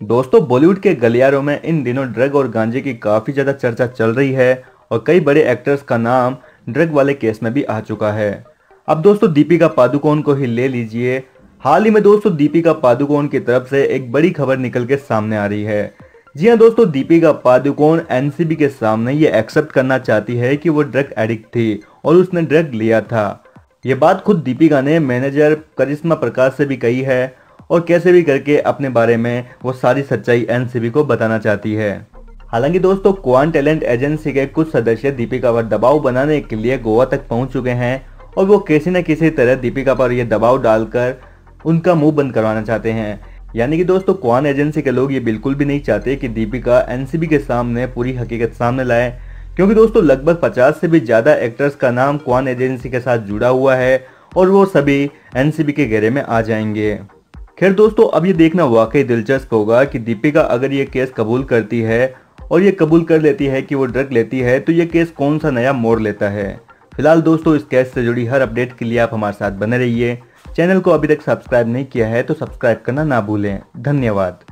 दोस्तों बॉलीवुड के गलियारों में इन दिनों ड्रग और गांजे की काफ़ी ज़्यादा चर्चा चल रही है और कई बड़े एक्टर्स का नाम ड्रग वाले केस में भी आ चुका है। अब दोस्तों, दीपिका पादुकोण को ही ले लीजिए। हाल ही में दोस्तों, दीपिका पादुकोण की तरफ़ से एक बड़ी खबर निकल के सामने आ रही है। जी हाँ दोस्तों, दीपिका पादुकोण एनसीबी के सामने ये एक्सेप्ट करना चाहती है कि वो ड्रग एडिक्ट थी और उसने ड्रग लिया था। ये बात खुद दीपिका ने मैनेजर करिश्मा प्रकाश से भी कही है और कैसे भी करके अपने बारे में वो सारी सच्चाई एनसीबी को बताना चाहती है। हालाँकि दोस्तों क्वान टैलेंट एजेंसी के कुछ सदस्य दीपिका पर दबाव बनाने के लिए गोवा तक पहुँच चुके हैं और वो किसी न किसी तरह दीपिका पर ये दबाव डालकर उनका मुँह बंद करवाना चाहते हैं। यानी कि दोस्तों क्वान एजेंसी के लोग ये बिल्कुल भी नहीं चाहते कि दीपिका एनसीबी के सामने पूरी हकीकत सामने लाए। क्योंकि दोस्तों, लगभग 50 से भी ज़्यादा एक्टर्स का नाम क्वान एजेंसी के साथ जुड़ा हुआ है और वो सभी एनसीबी के घेरे में आ जाएँगे। खैर दोस्तों, अब ये देखना वाकई दिलचस्प होगा कि दीपिका अगर ये केस कबूल करती है और ये कबूल कर लेती है कि वो ड्रग लेती है तो ये केस कौन सा नया मोड़ लेता है? फ़िलहाल दोस्तों, इस केस से जुड़ी हर अपडेट के लिए आप हमारे साथ बने रहिए। चैनल को अभी तक सब्सक्राइब नहीं किया है तो सब्सक्राइब करना ना भूलें। धन्यवाद।